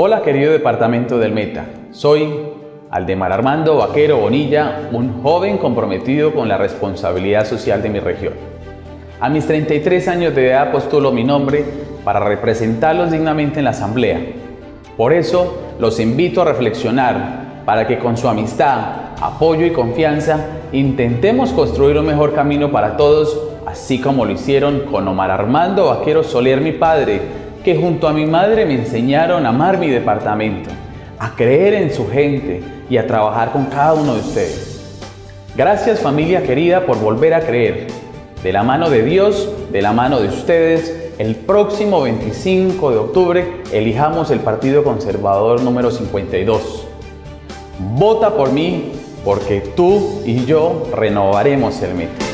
Hola querido departamento del Meta, soy Aldemar Armando Vaquero Bonilla, un joven comprometido con la responsabilidad social de mi región. A mis 33 años de edad postulo mi nombre para representarlos dignamente en la Asamblea. Por eso los invito a reflexionar para que con su amistad, apoyo y confianza intentemos construir un mejor camino para todos, así como lo hicieron con Omar Armando Vaquero Soler, mi padre, que junto a mi madre me enseñaron a amar mi departamento, a creer en su gente y a trabajar con cada uno de ustedes. Gracias familia querida por volver a creer. De la mano de Dios, de la mano de ustedes, el próximo 25 de octubre elijamos el Partido Conservador número 52. Vota por mí porque tú y yo renovaremos el mito.